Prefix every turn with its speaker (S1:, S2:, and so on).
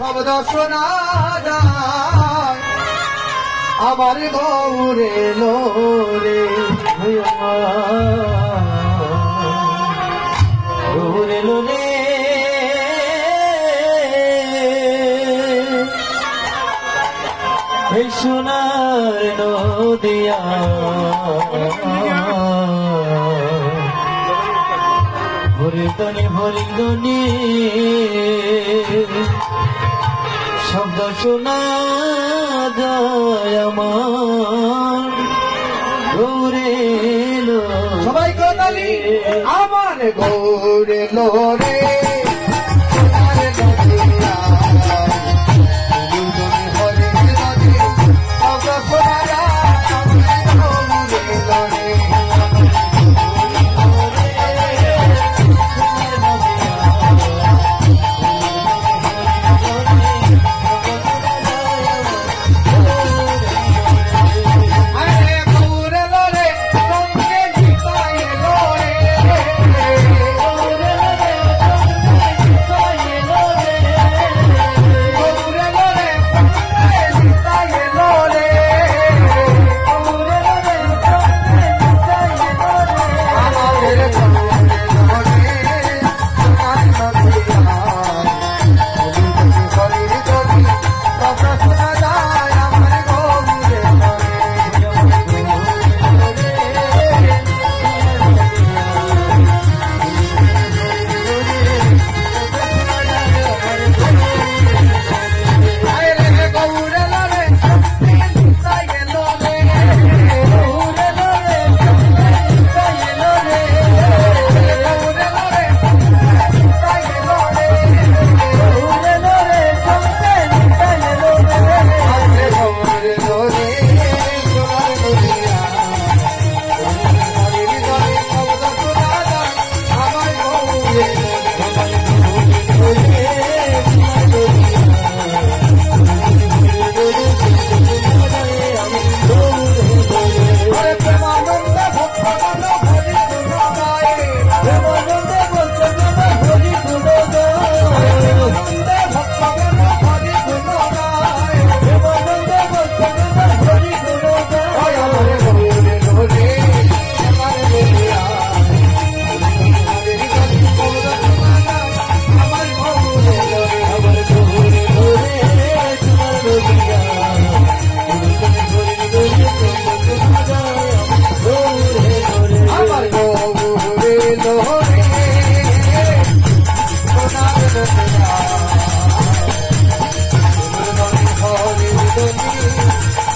S1: শব্দ শোনা যায়। আমার গৌরে লোরে
S2: দূরে লোরে এই সোনার নদিয়া। ভরিদনি ভরিদনি শব্দ শোনা যায় আমার। গৌরে
S1: সবাই কোনালি আমার গৌরে লোরে Música